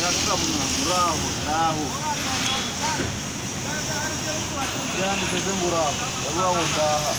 zvakasvika munhuravo zvavo ndiandipedze murava yavavondaha